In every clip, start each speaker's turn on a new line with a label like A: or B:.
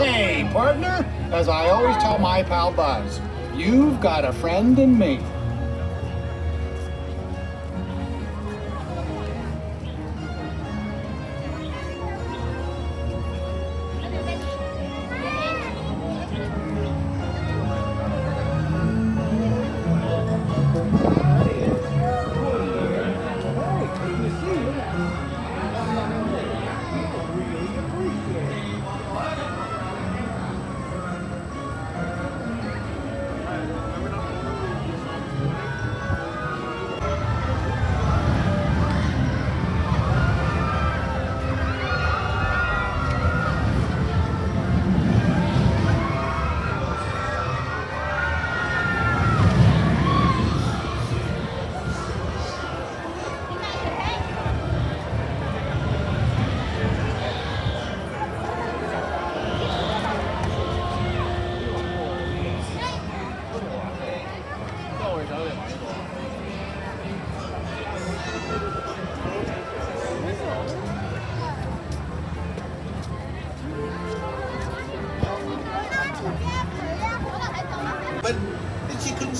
A: Hey, partner, as I always tell my pal Buzz, you've got a friend in me.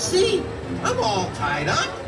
B: See, I'm all tied up.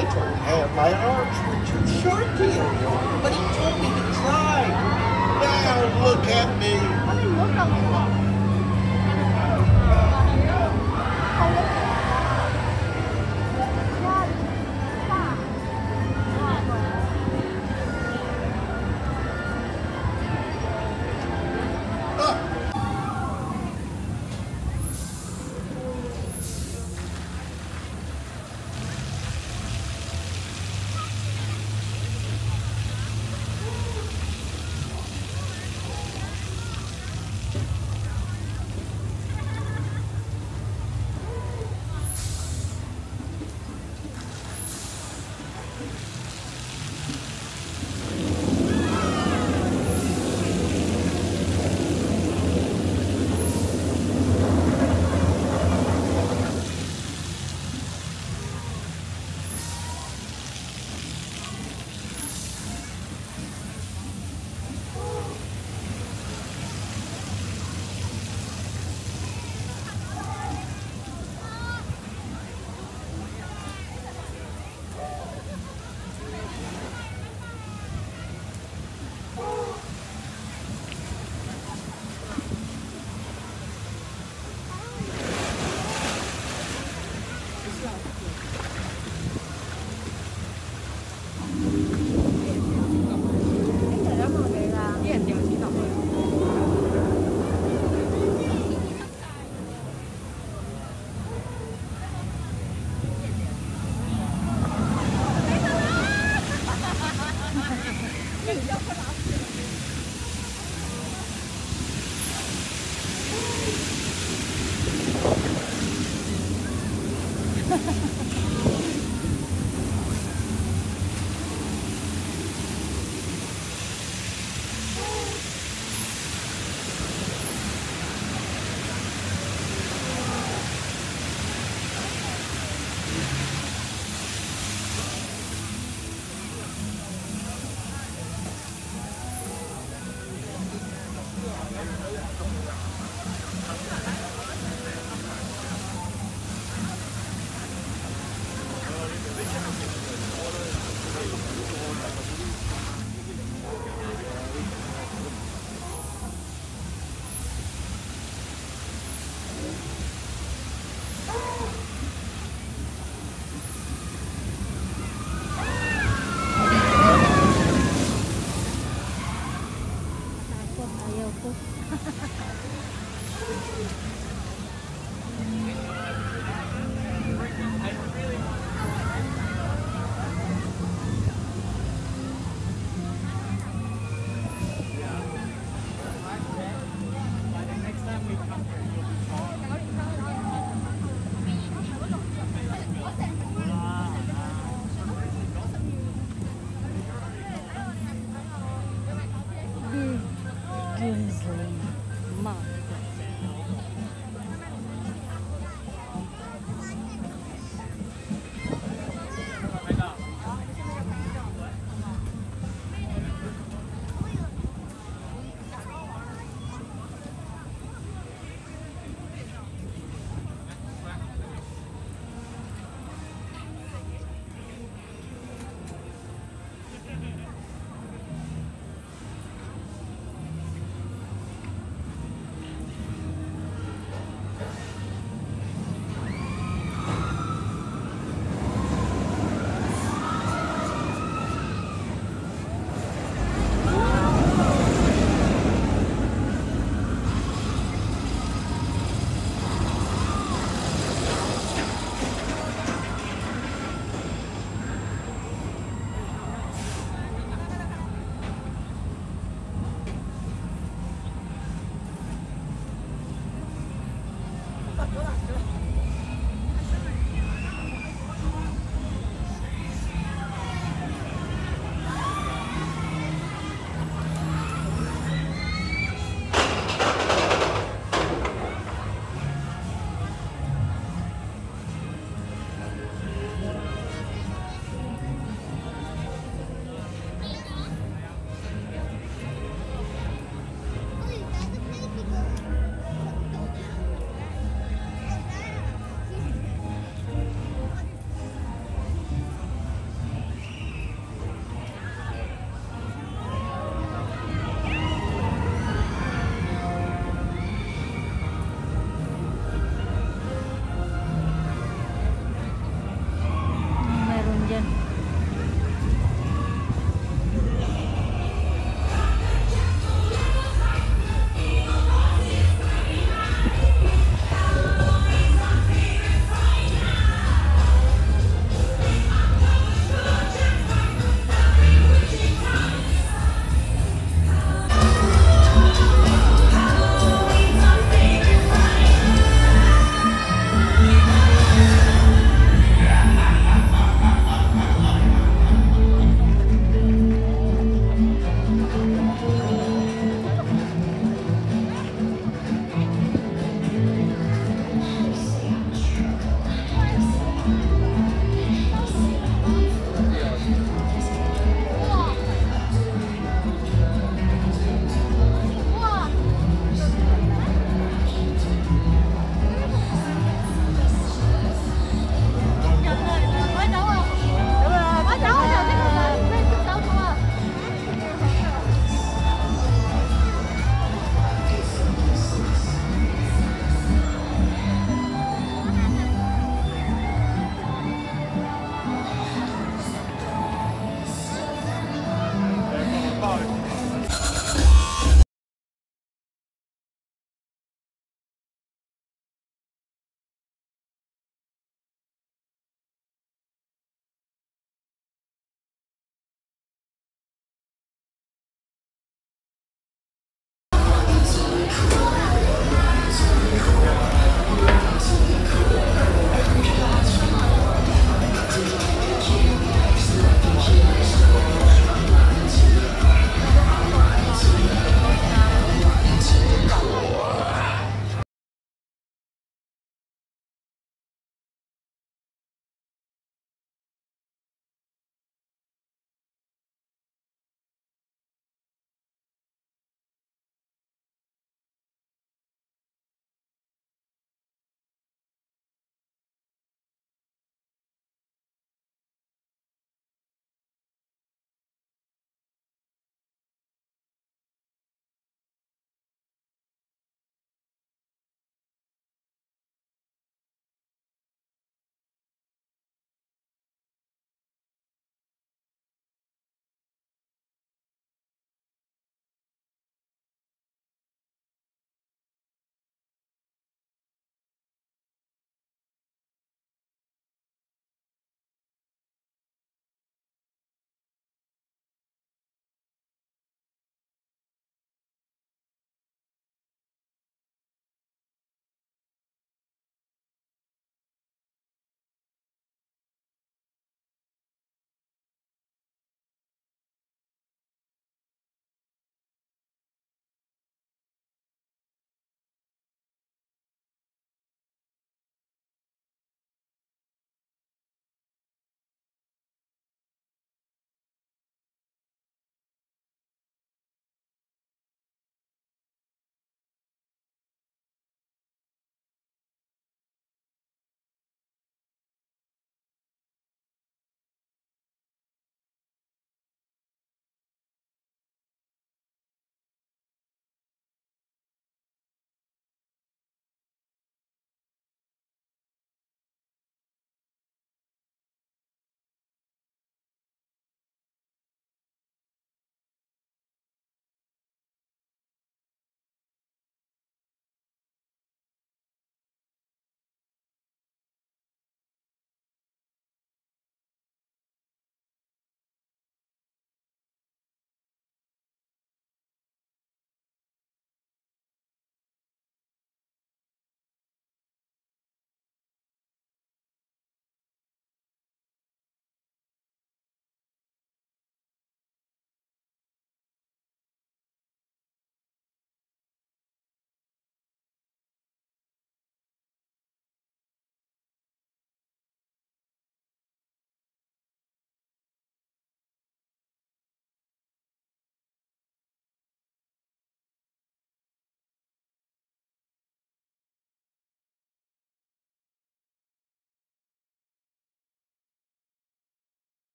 B: I told him my arms were too short to you, but he told me to try. Now look at me. Ah,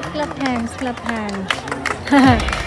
C: clap, clap hands, clap hands.